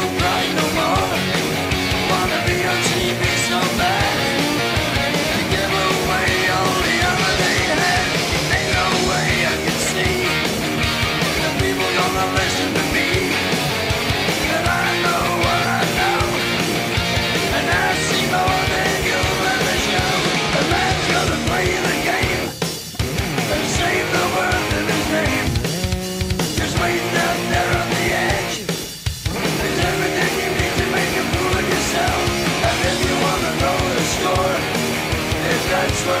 don't no